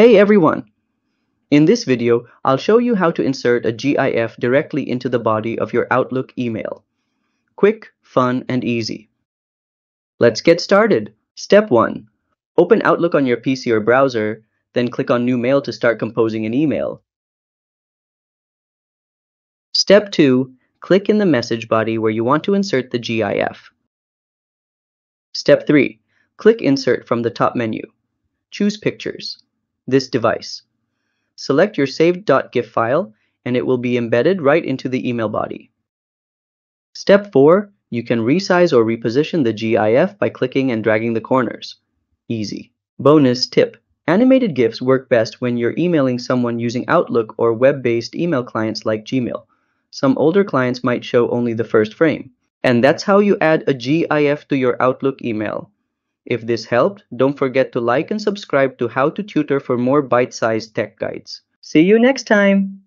Hey everyone! In this video, I'll show you how to insert a GIF directly into the body of your Outlook email. Quick, fun, and easy. Let's get started. Step 1. Open Outlook on your PC or browser, then click on New Mail to start composing an email. Step 2. Click in the message body where you want to insert the GIF. Step 3. Click Insert from the top menu. Choose Pictures this device. Select your saved.gif file and it will be embedded right into the email body. Step 4. You can resize or reposition the GIF by clicking and dragging the corners. Easy. Bonus tip. Animated GIFs work best when you're emailing someone using Outlook or web-based email clients like Gmail. Some older clients might show only the first frame. And that's how you add a GIF to your Outlook email. If this helped, don't forget to like and subscribe to How to Tutor for more bite-sized tech guides. See you next time!